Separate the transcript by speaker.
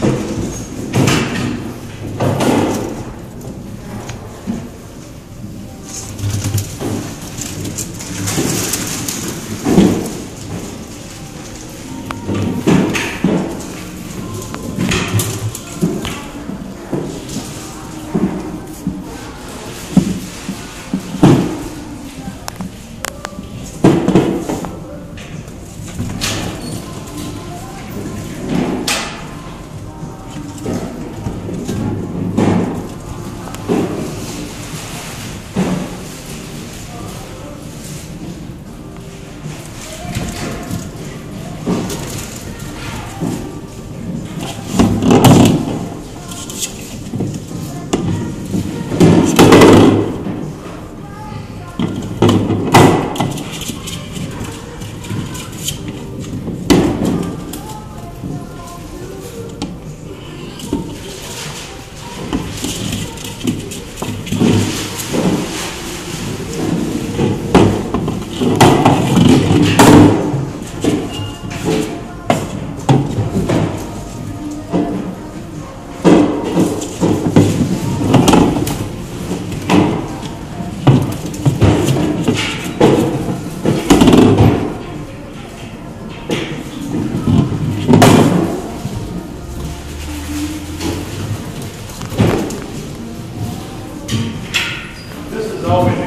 Speaker 1: Thank you. COVID.